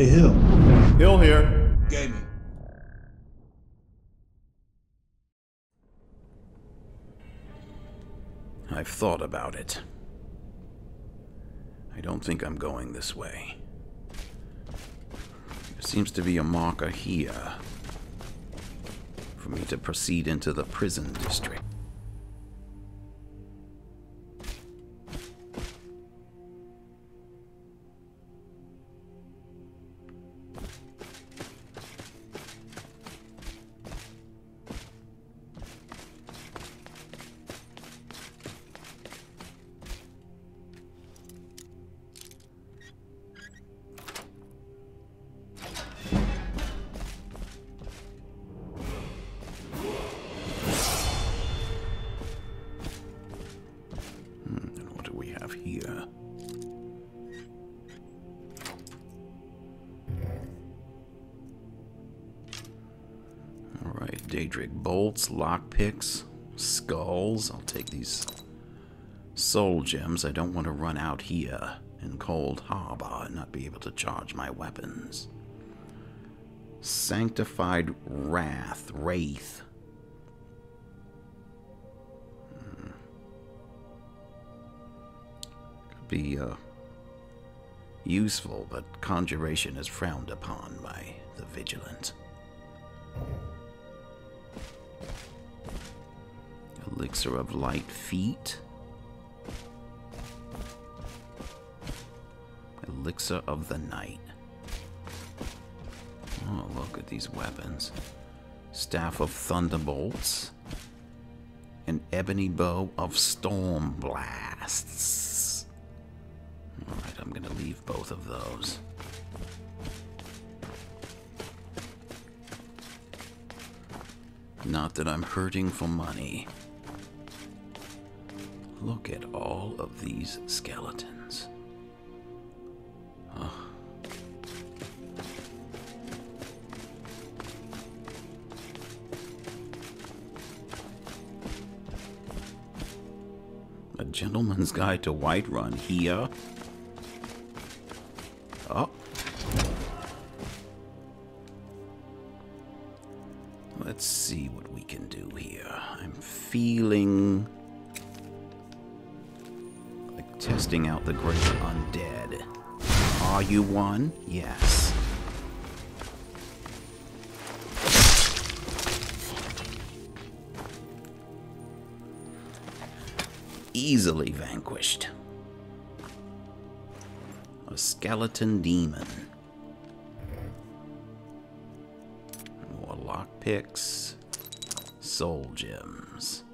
Hey, Hill. Hill here. Gaming. I've thought about it. I don't think I'm going this way. There seems to be a marker here for me to proceed into the prison district. Lockpicks, skulls. I'll take these soul gems. I don't want to run out here in Coldharbour and not be able to charge my weapons. Sanctified Wrath, Wraith. Could be uh, useful, but conjuration is frowned upon by the vigilant. Elixir of Light Feet. Elixir of the Night. Oh, look at these weapons. Staff of Thunderbolts. An Ebony Bow of Storm Blasts. Alright, I'm gonna leave both of those. Not that I'm hurting for money. Look at all of these skeletons. Ugh. A gentleman's guide to Whiterun here. Easily vanquished. A skeleton demon. More lockpicks. Soul gems.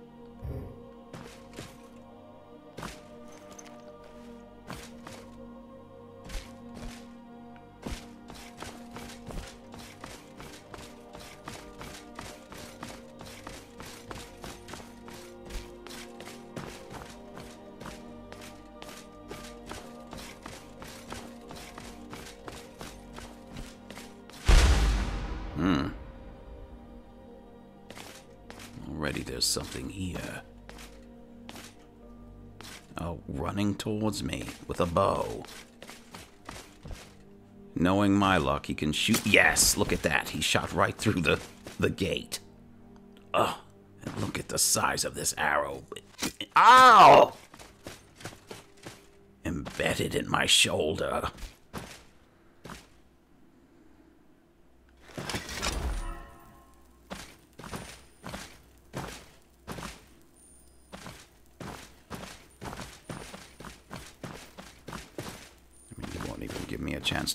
There's something here. Oh, running towards me with a bow. Knowing my luck, he can shoot. Yes, look at that. He shot right through the, the gate. Oh, and look at the size of this arrow. Ow! Embedded in my shoulder.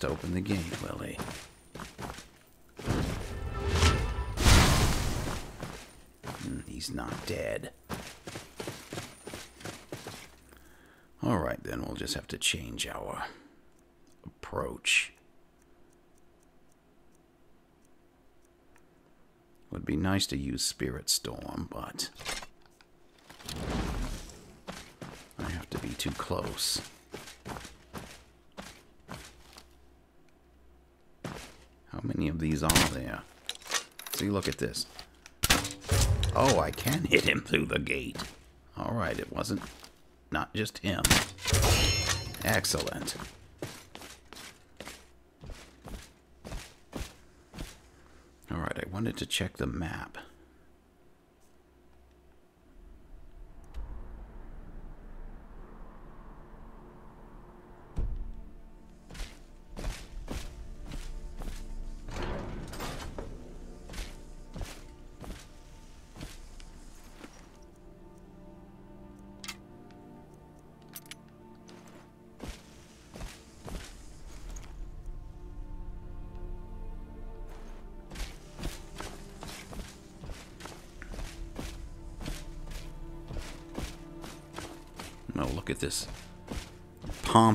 To open the gate, will he? Hmm, He's not dead. Alright, then we'll just have to change our approach. Would be nice to use Spirit Storm, but I have to be too close. these are there. See, look at this. Oh, I can hit him through the gate. All right, it wasn't not just him. Excellent. All right, I wanted to check the map.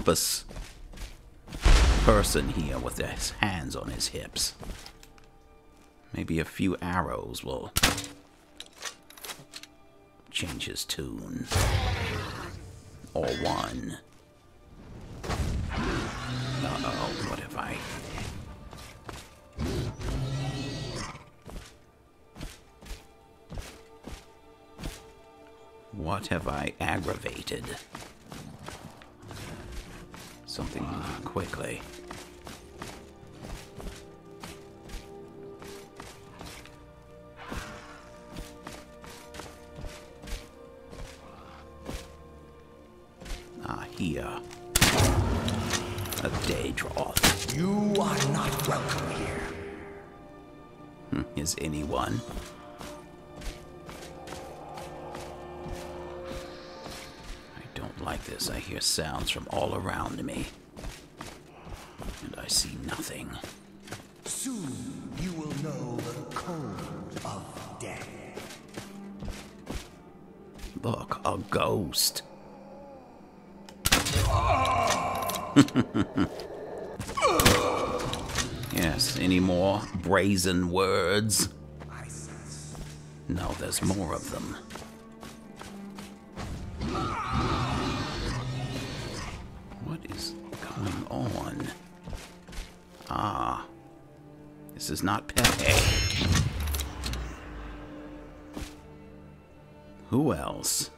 Pompous person here with his hands on his hips. Maybe a few arrows will change his tune. Or one. Uh-oh, what have I... What have I aggravated? Quickly. Ah, here. A Daedroth. You are not welcome here. Hmm, anyone? I don't like this. I hear sounds from all around me. I see nothing. Soon you will know the code of death. Look, a ghost. yes, any more brazen words? No, there's more of them. This is not Pepe. Who else?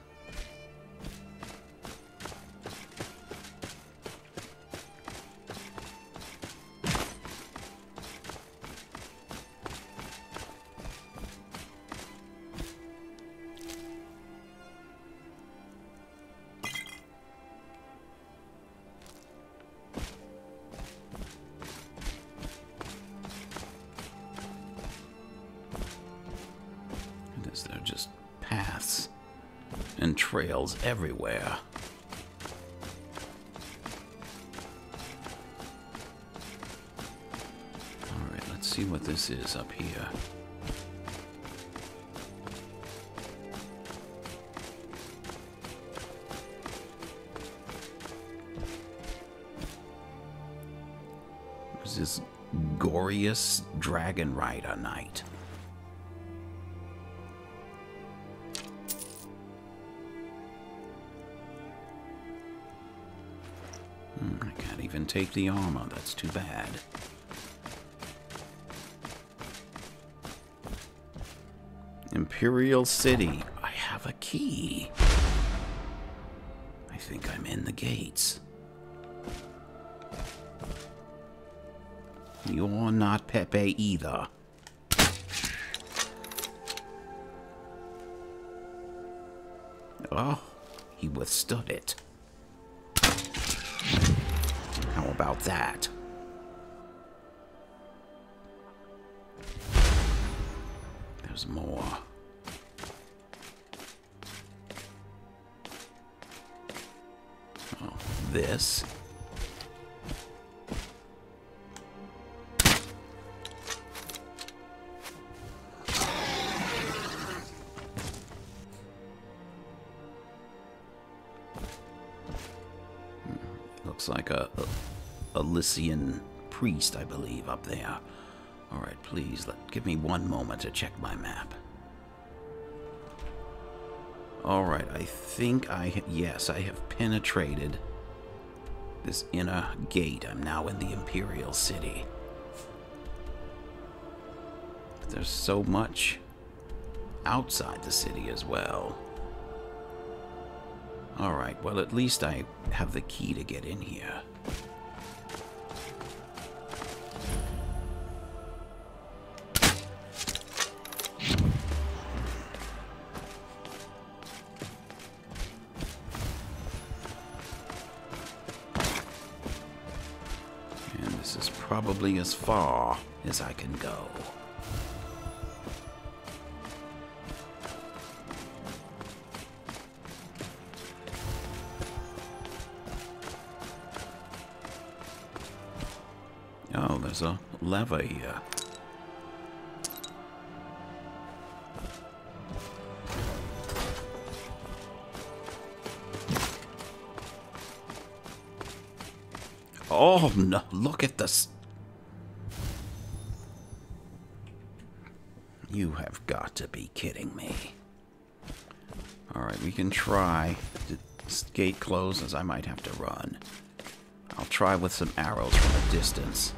Everywhere? Alright, let's see what this is up here. This is Gorius Dragon Rider Knight. Can't even take the armor. That's too bad. Imperial City. I have a key. I think I'm in the gates. You're not Pepe either. Oh, he withstood it. About that? There's more. Oh, this. A priest, I believe, up there. All right, please, let, give me one moment to check my map. All right, I think I, yes, I have penetrated this inner gate. I'm now in the Imperial City. But there's so much outside the city as well. Alright, well, at least I have the key to get in here. Probably as far as I can go. Oh, there's a lever here. Oh, no, look at this. You have got to be kidding me. Alright, we can try. This gate closes, I might have to run. I'll try with some arrows from a distance.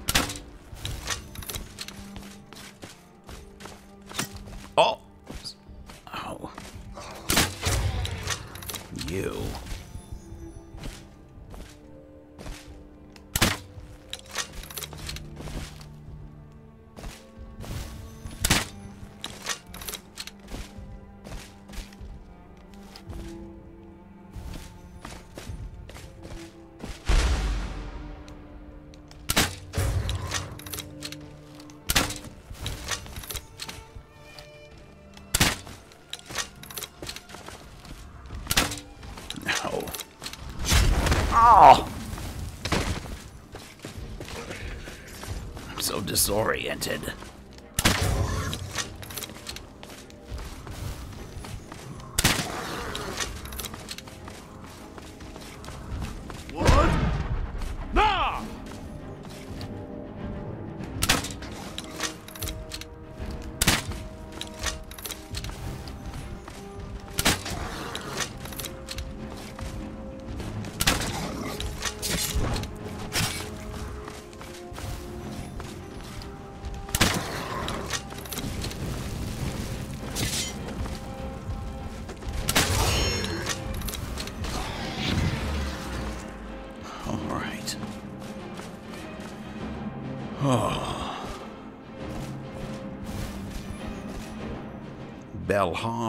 So disoriented.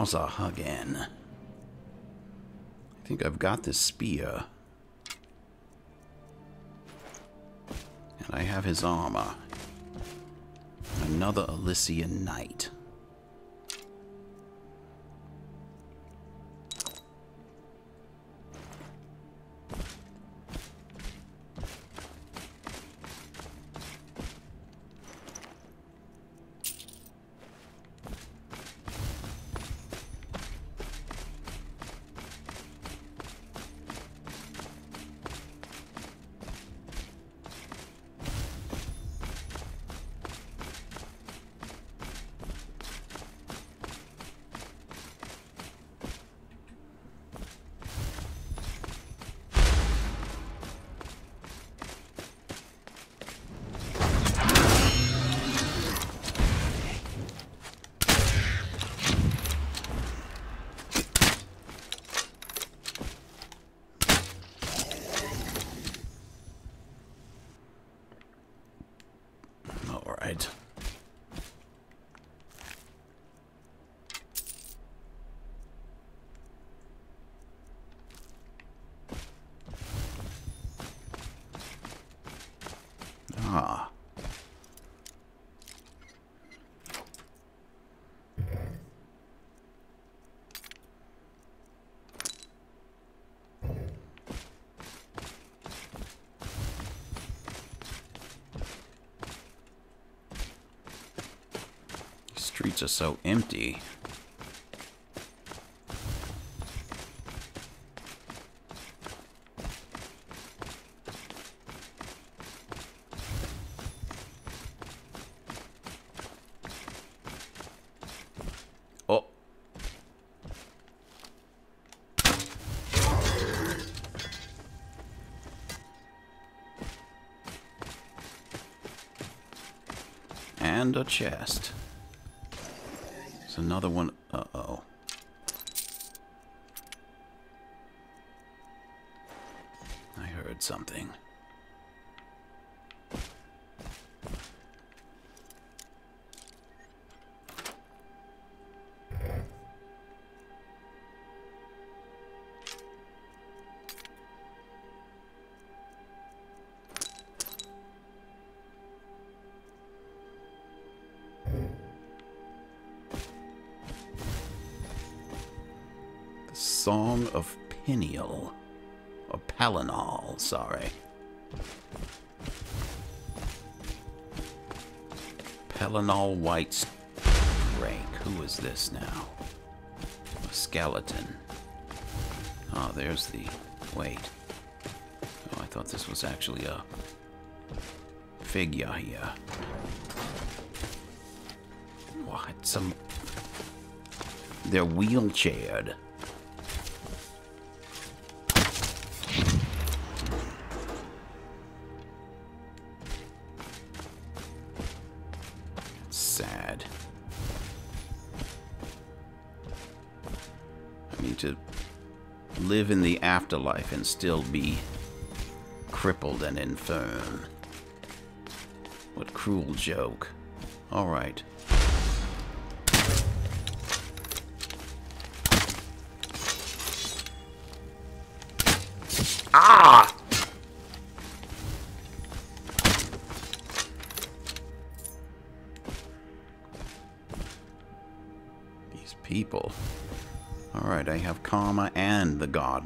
Belhaza again. I think I've got this spear. And I have his armor. Another Elysian Knight. All right. Ah. Streets are so empty. Oh. And a chest. Another one. Song of Peniel. Or Palinol, sorry. Pelinol White Drake. Who is this now? A skeleton. Oh, there's the... Wait. Oh, I thought this was actually a figure here. What? Some... They're wheelchaired. Afterlife and still be crippled and infirm. What cruel joke. Alright.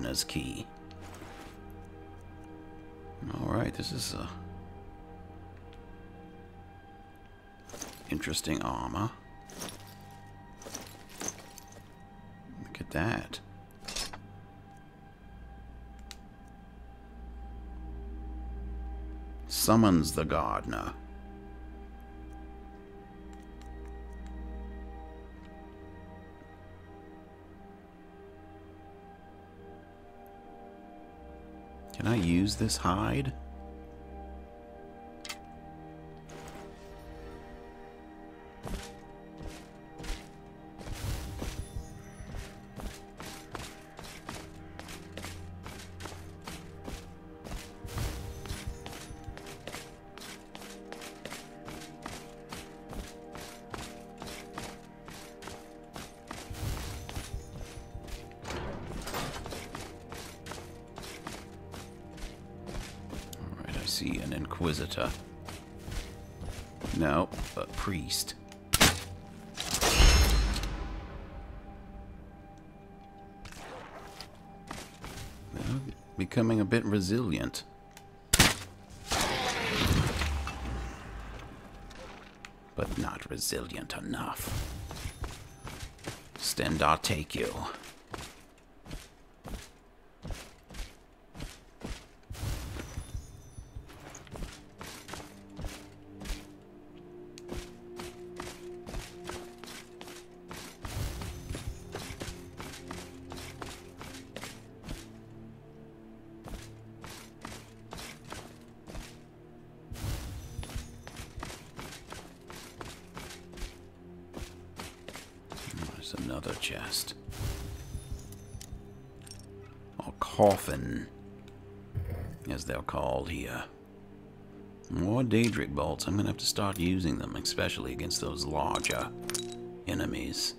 Gardener's Key. Alright, this is a... Interesting armor. Look at that. Summons the gardener. Can I use this hide? Resilient enough. Stendarr take you. Another chest. Or coffin, as they're called here. More Daedric bolts. I'm going to have to start using them, especially against those larger enemies.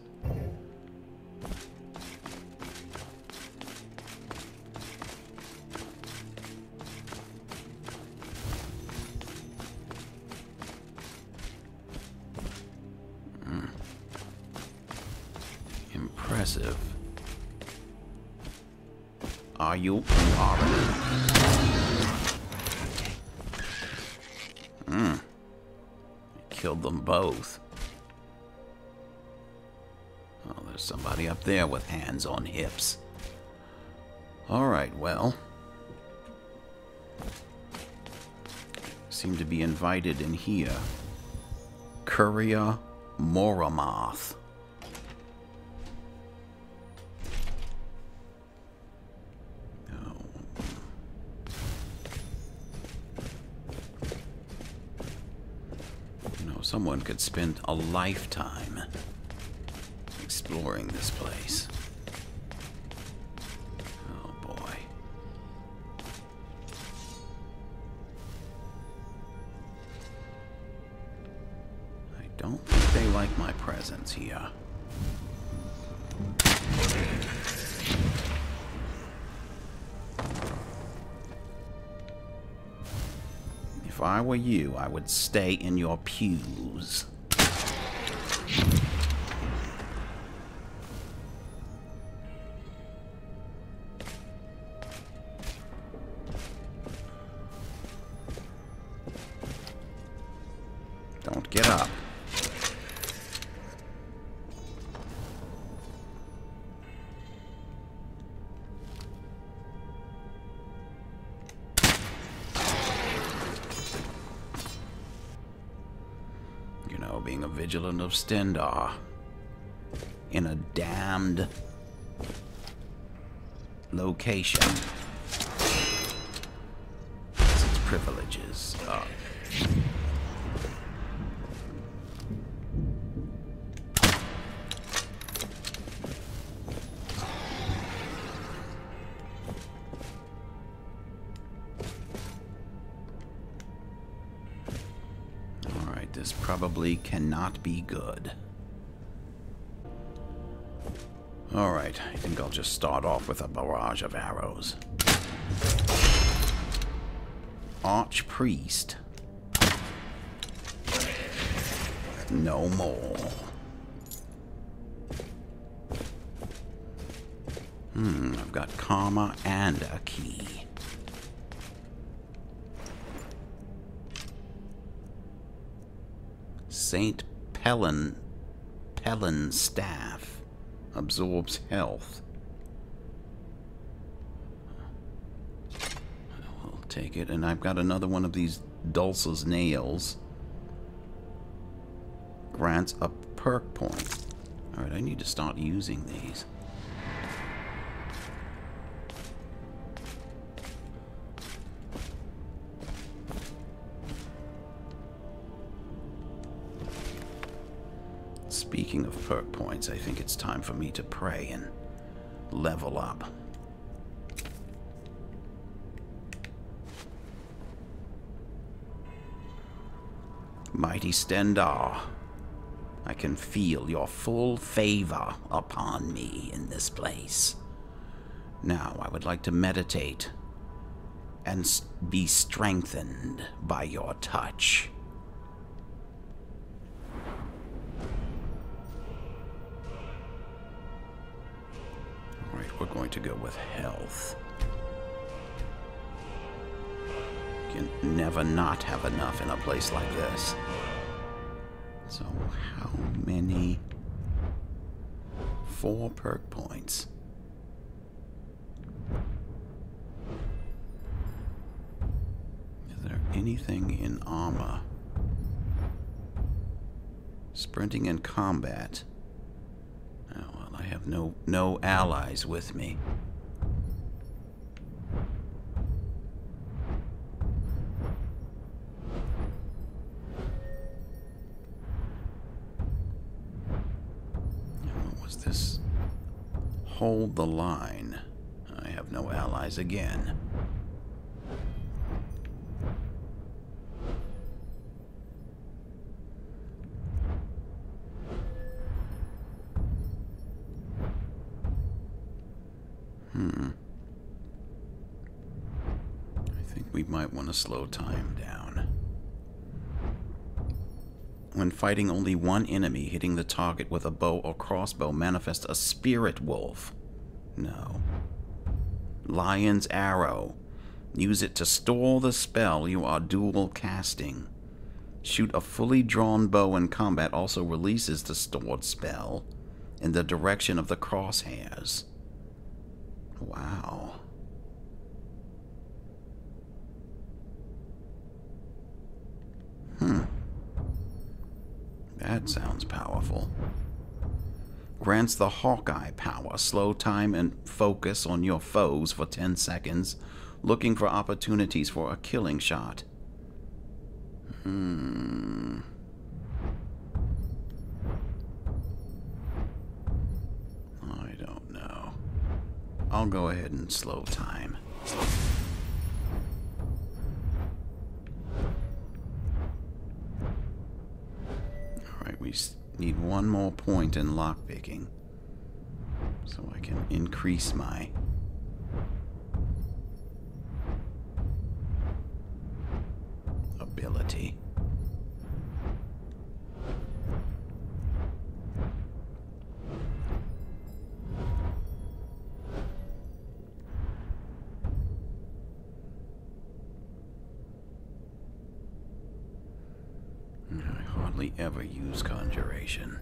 You? Are. Hmm. Killed them both. Oh, there's somebody up there with hands on hips. Alright, well. Seem to be invited in here. Courier Moramoth. Someone could spend a lifetime exploring this place. Oh boy. I don't think they like my presence here. Were you, I would stay in your pews. Stendarr. In a damned location. Its privileges are. Probably cannot be good. Alright, I think I'll just start off with a barrage of arrows. Archpriest. No more. Hmm, I've got karma and a key. Saint Pellin Pellin staff absorbs health. I'll take it, and I've got another one of these Dulce's nails. Grants a perk point. Alright, I need to start using these. I think it's time for me to pray and level up. Mighty Stendarr, I can feel your full favor upon me in this place. Now I would like to meditate and be strengthened by your touch. Going to go with health. Can never not have enough in a place like this. So, how many? Four perk points. Is there anything in armor? Sprinting in combat. Oh, well, I have no no allies with me. What was this? Hold the line. I have no allies again. To slow time down. When fighting only one enemy, hitting the target with a bow or crossbow manifests a spirit wolf. No. Lion's arrow. Use it to store the spell you are dual casting. Shoot a fully drawn bow in combat also releases the stored spell in the direction of the crosshairs. Wow. That sounds powerful. Grants the Hawkeye power, slow time and focus on your foes for 10 seconds, looking for opportunities for a killing shot. Hmm. I don't know. I'll go ahead and slow time. We need one more point in lockpicking. So I can increase my. Hardly ever use conjuration.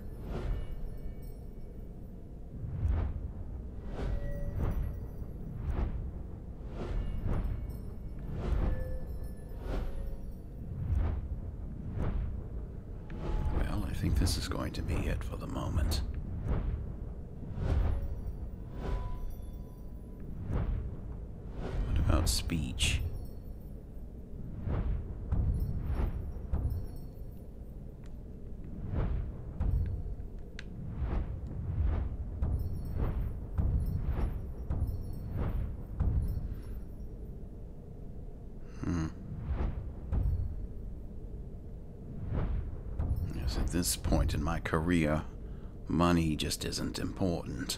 Well, I think this is going to be it for the moment. This point in my career, money just isn't important.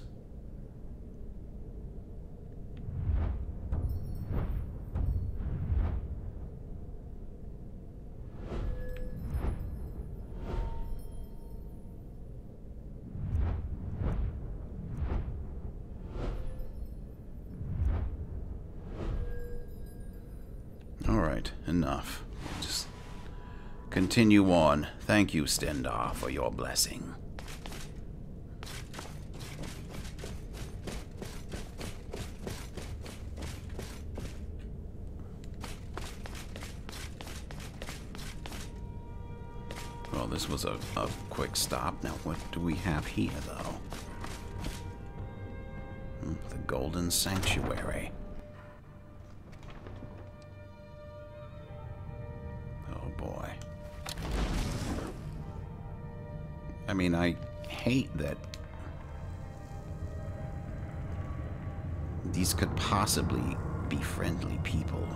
Continue on. Thank you, Stendarr, for your blessing. Well, this was a, a quick stop. Now, what do we have here, though? Hmm, The Golden Sanctuary. I mean, I hate that these could possibly be friendly people.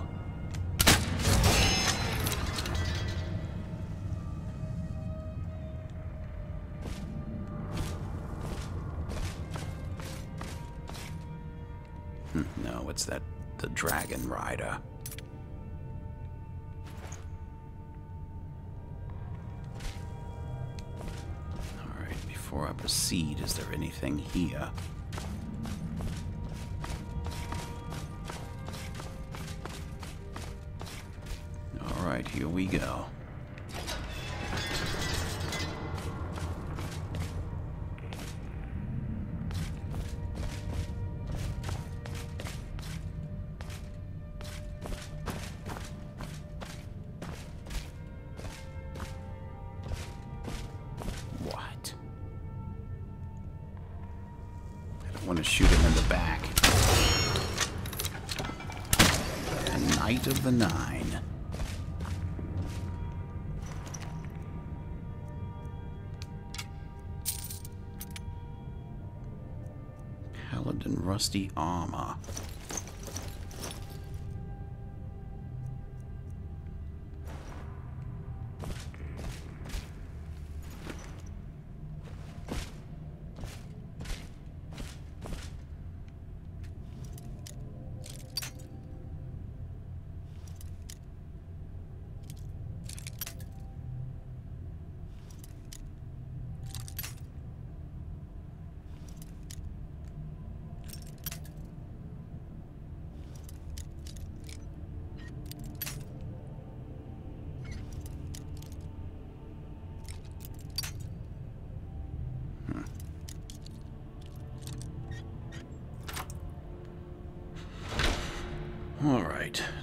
Rusty armor.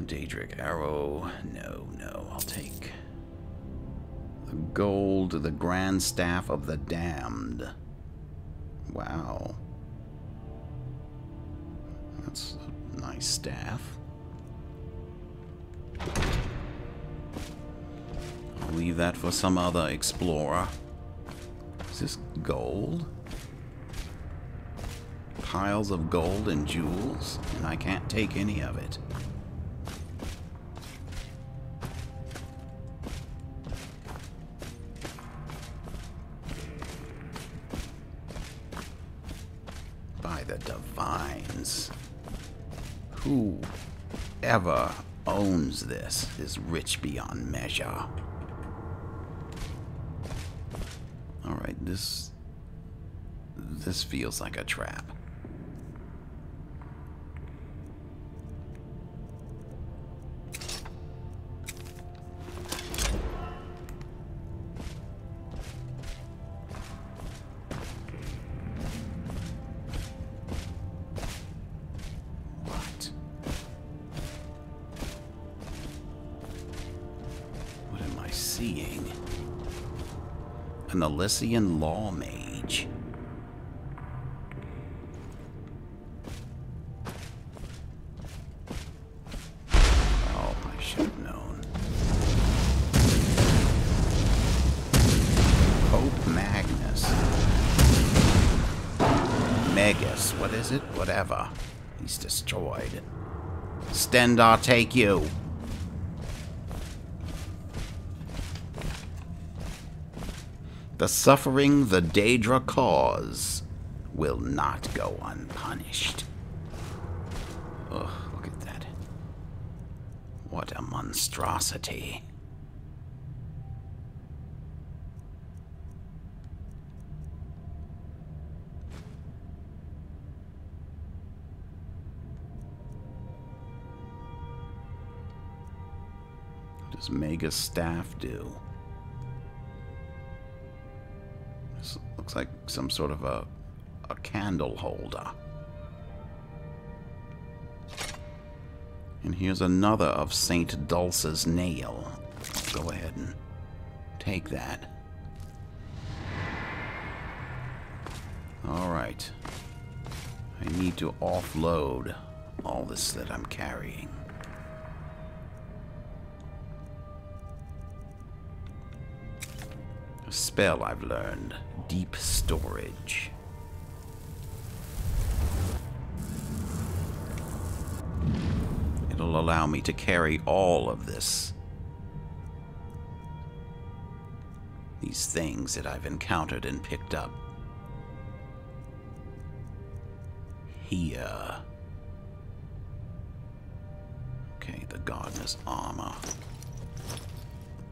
Daedric arrow. No, no, I'll take the gold, the grand staff of the damned. Wow, that's a nice staff. I'll leave that for some other explorer. Is this gold? piles of gold and jewels, and I can't take any of it. This is rich beyond measure. Alright, this this feels like a trap. An Elysian law mage. Oh, I should have known. Pope Magnus. What is it? Whatever. He's destroyed. Stendarr, take you. The suffering the Daedra cause will not go unpunished. Ugh, look at that. What a monstrosity. What does Mega staff do? Looks like some sort of a, a candle holder. And here's another of St. Dulce's nail. Go ahead and take that. Alright. I need to offload all this that I'm carrying. A spell I've learned. Deep storage. It'll allow me to carry all of this. These things that I've encountered and picked up. Here. Okay, the gardener's armor.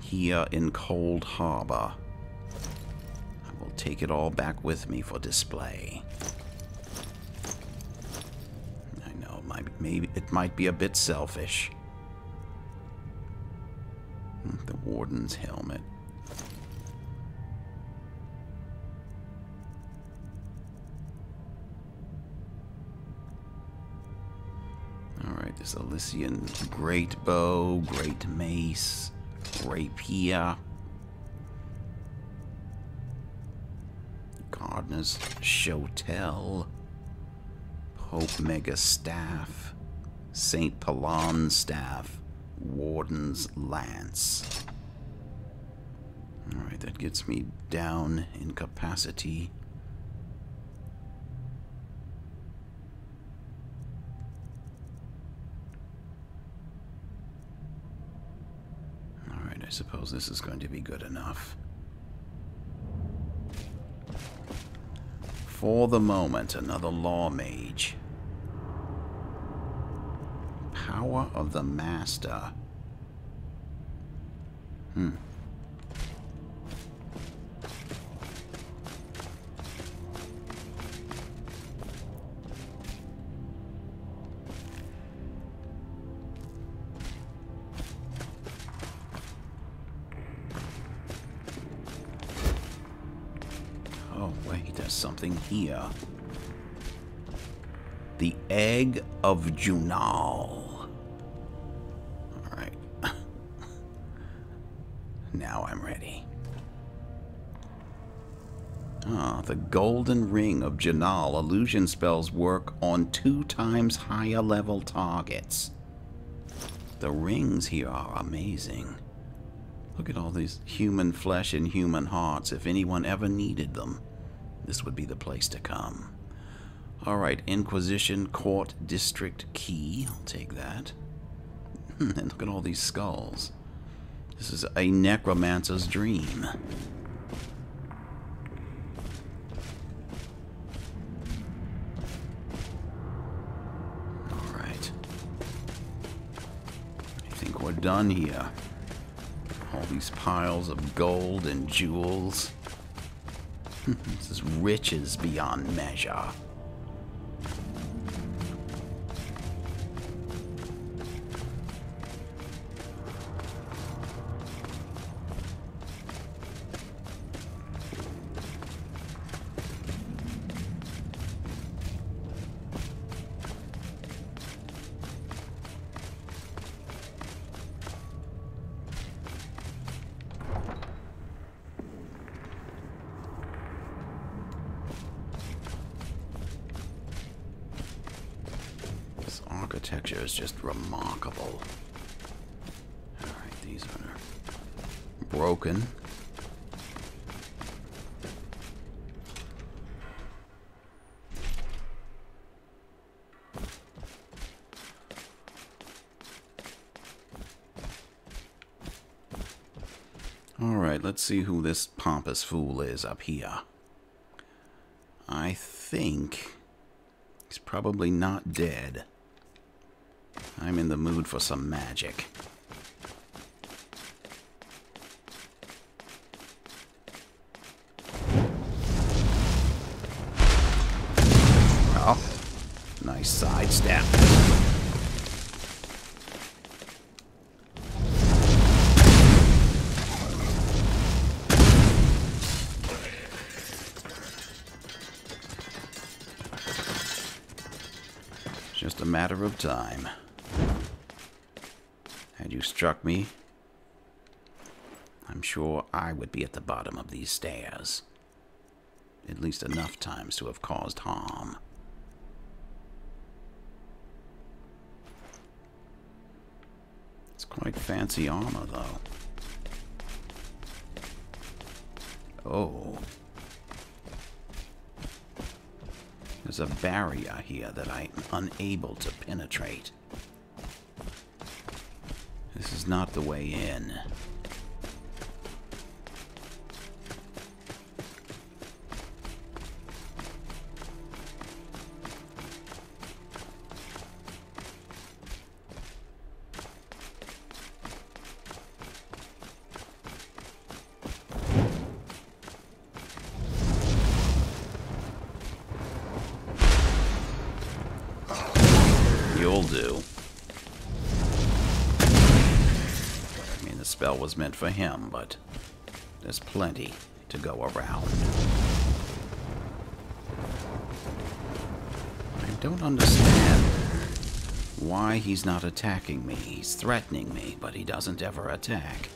Here in Coldharbour. Take it all back with me for display. I know, maybe it might be a bit selfish. Hmm, The warden's helmet. Alright, this Elysian great bow, great mace, rapier. Shotel, Pope Mega Staff, St. Palon Staff, Warden's Lance. Alright, that gets me down in capacity. Alright, I suppose this is going to be good enough. For the moment, another law mage. Power of the Master. Hmm. Here. The Egg of Junal. Alright. now I'm ready. Ah, the Golden Ring of Junal. Illusion spells work on two times higher level targets. The rings here are amazing. Look at all these human flesh and human hearts. If anyone ever needed them, this would be the place to come. Alright, Inquisition Court District Key. I'll take that. and look at all these skulls. This is a necromancer's dream. Alright. I think we're done here. All these piles of gold and jewels. This is riches beyond measure. Architecture is just remarkable. Alright, these are broken. Alright, let's see who this pompous fool is up here. I think he's probably not dead. I'm in the mood for some magic. Well, nice sidestep. Just a matter of time. You struck me, I'm sure I would be at the bottom of these stairs. At least enough times to have caused harm. It's quite fancy armor, though. Oh. There's a barrier here that I'm unable to penetrate. This is not the way in. Meant for him, but there's plenty to go around. I don't understand why he's not attacking me. He's threatening me, but he doesn't ever attack.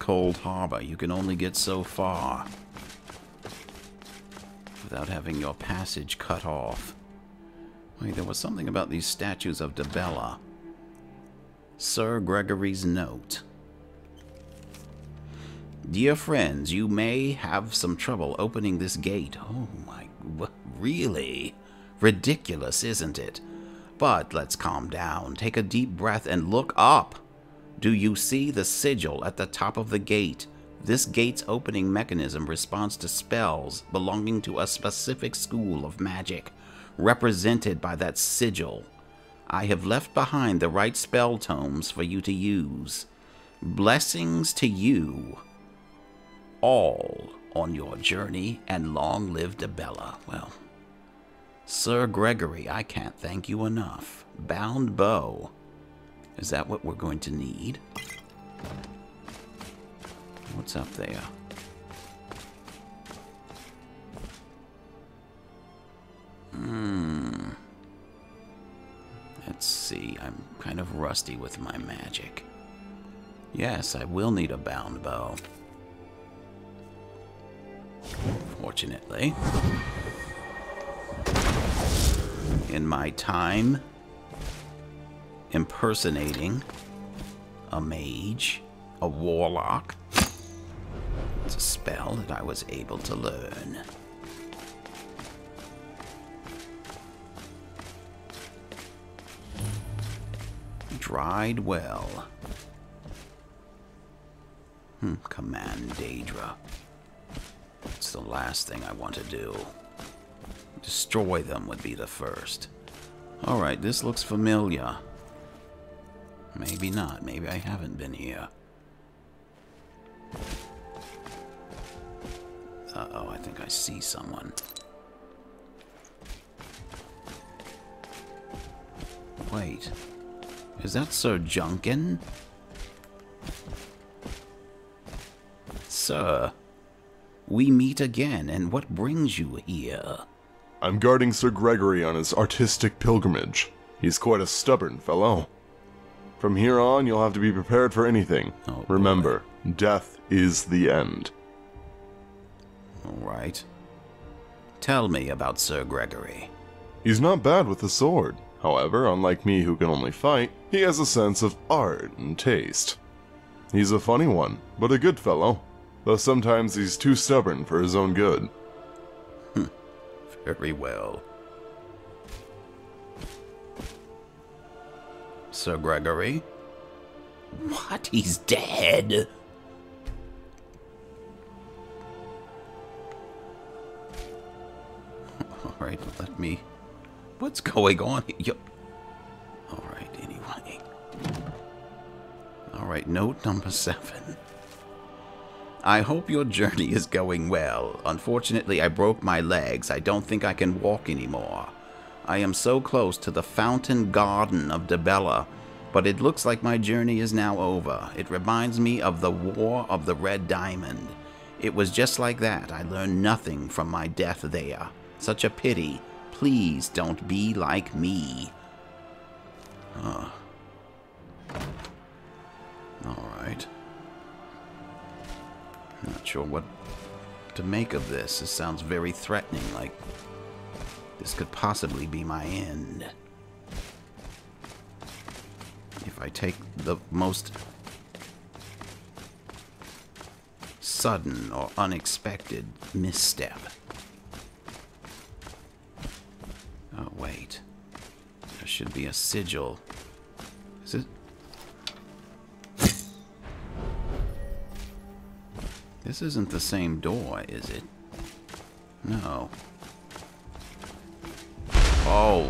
Coldharbour, you can only get so far without having your passage cut off. Wait, there was something about these statues of Dibella. Sir Gregory's note. Dear friends, you may have some trouble opening this gate. Oh my, really? Ridiculous, isn't it? But let's calm down, take a deep breath, and look up. Do you see the sigil at the top of the gate? This gate's opening mechanism responds to spells belonging to a specific school of magic, represented by that sigil. I have left behind the right spell tomes for you to use. Blessings to you all on your journey, and long live Dibella. Well, Sir Gregory, I can't thank you enough. Bound bow. Is that what we're going to need? What's up there? Hmm. Let's see. I'm kind of rusty with my magic. Yes, I will need a bound bow. Fortunately, in my time impersonating a mage, a warlock, it's a spell that I was able to learn. Dried well. Hmm, Command Daedra. It's the last thing I want to do. Destroy them would be the first. Alright, this looks familiar. Maybe not. Maybe I haven't been here. Uh-oh, I think I see someone. Wait. Is that Sir Junkin? Sir, we meet again, and what brings you here? I'm guarding Sir Gregory on his artistic pilgrimage. He's quite a stubborn fellow. From here on, you'll have to be prepared for anything. Oh, boy. Remember, death is the end. All right. Tell me about Sir Gregory. He's not bad with the sword. However, unlike me who can only fight, he has a sense of art and taste. He's a funny one, but a good fellow, though sometimes he's too stubborn for his own good. Very well. Sir Gregory? What? He's dead? Alright, let me. What's going on? Yo- Alright, anyway. Alright, note number seven. I hope your journey is going well. Unfortunately, I broke my legs. I don't think I can walk anymore. I am so close to the fountain garden of Dibella, but it looks like my journey is now over. It reminds me of the War of the Red Diamond. It was just like that. I learned nothing from my death there. Such a pity. Please don't be like me. Oh. Alright. Not sure what to make of this. This sounds very threatening, like this could possibly be my end. If I take the most sudden or unexpected misstep. Oh, wait. There should be a sigil. Is it? This isn't the same door, is it? No. Oh.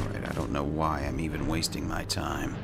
Alright, I don't know why I'm even wasting my time.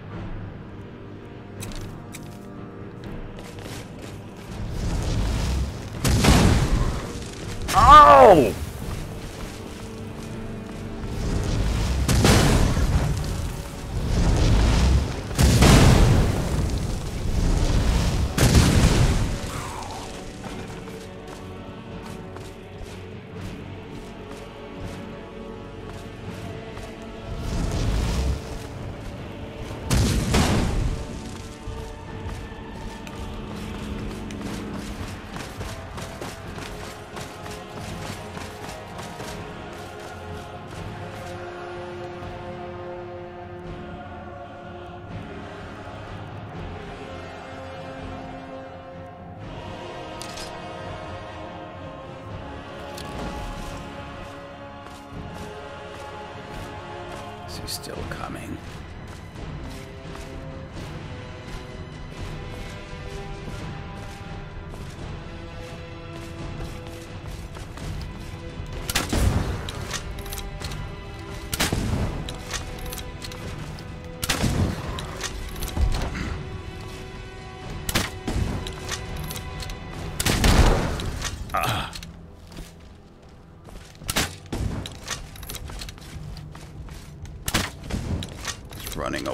Still coming?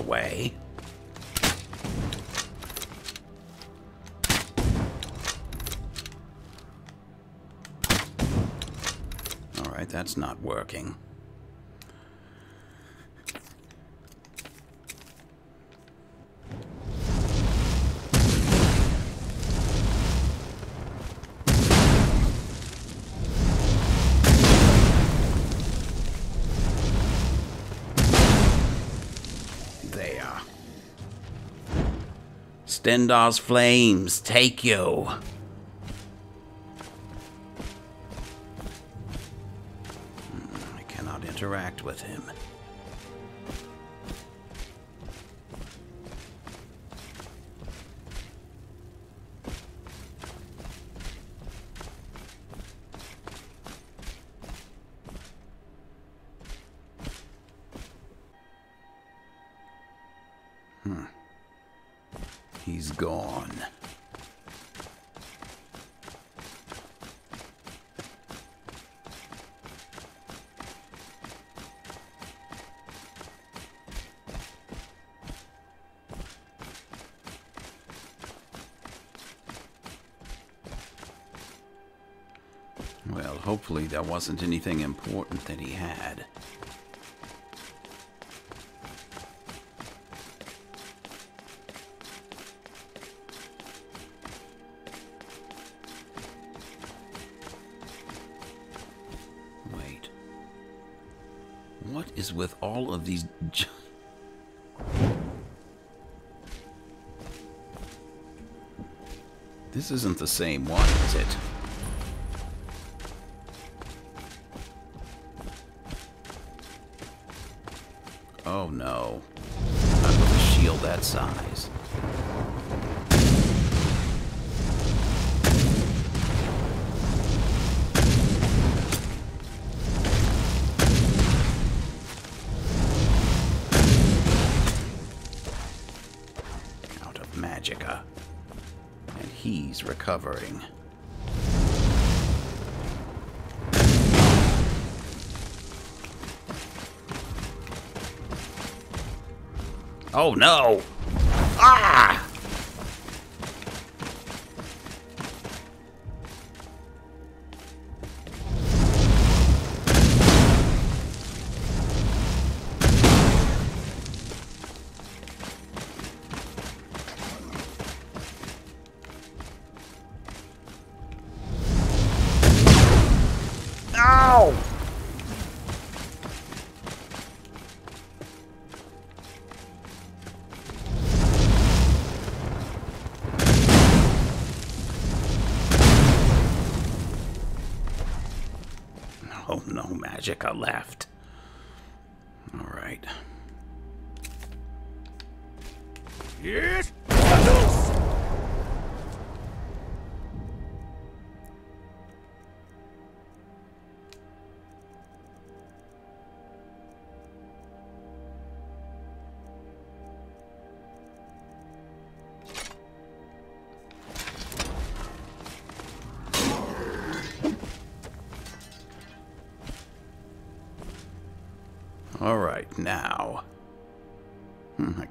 Away. Alright, that's not working. Stendarr's flames take you. He's gone. Well, hopefully there wasn't anything important that he had. This isn't the same one, is it? Oh no! Ah! No, Magicka left.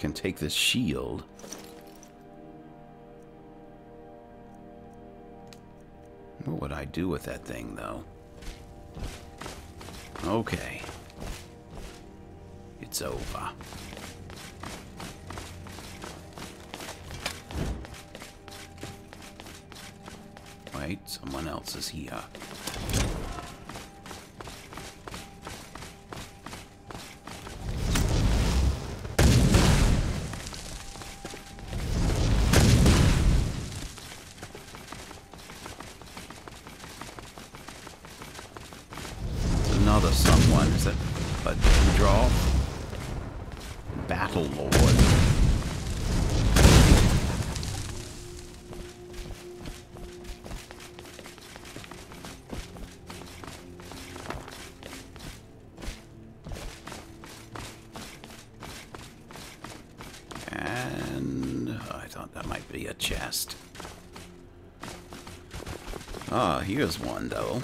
Can take this shield. What would I do with that thing, though? Okay. It's over. Wait, someone else is here. Here's one though.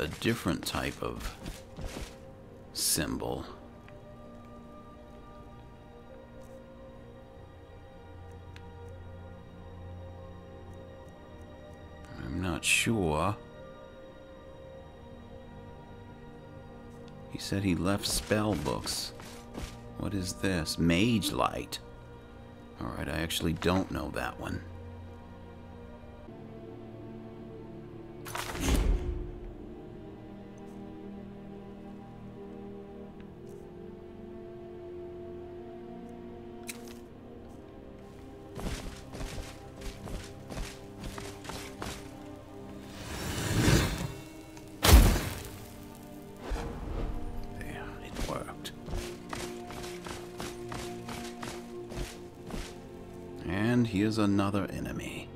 A different type of symbol. I'm not sure. He said he left spell books. What is this? Mage Light. Alright, I actually don't know that one. Here's another enemy.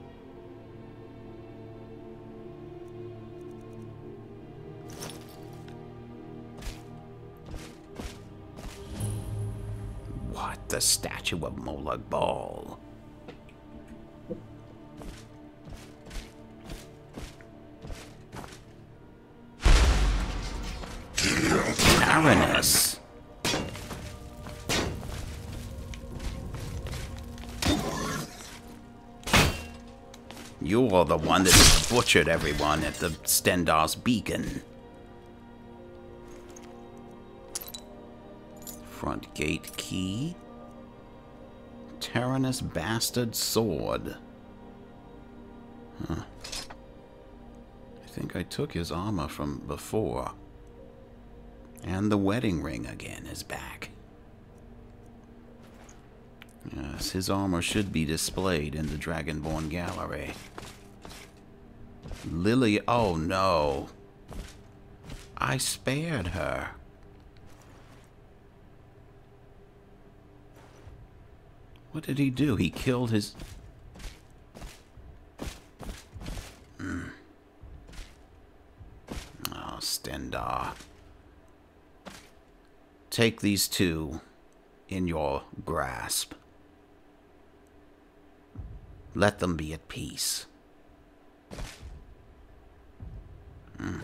What? The statue of Molag Bal. One that butchered everyone at the Stendarr's beacon. Front gate key. Tyrannus bastard sword. Huh. I think I took his armor from before. And the wedding ring again is back. Yes, his armor should be displayed in the Dragonborn Gallery. Lily, oh no. I spared her. What did he do? He killed his... Mm. Oh, Stendarr. Take these two in your grasp. Let them be at peace. Hmm.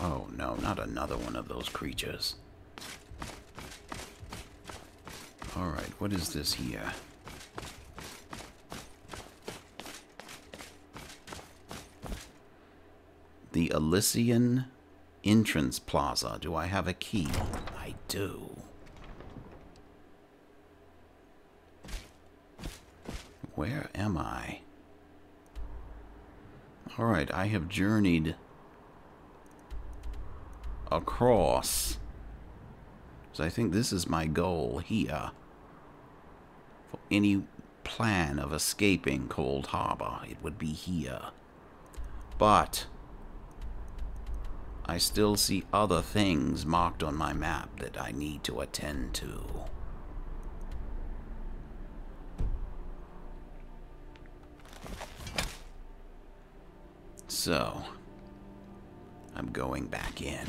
Oh no, not another one of those creatures. Alright, what is this here? The Elysian Entrance Plaza. Do I have a key? I do. Where am I? Alright, I have journeyed across. So I think this is my goal here. For any plan of escaping Coldharbour, it would be here. But I still see other things marked on my map that I need to attend to. So, I'm going back in.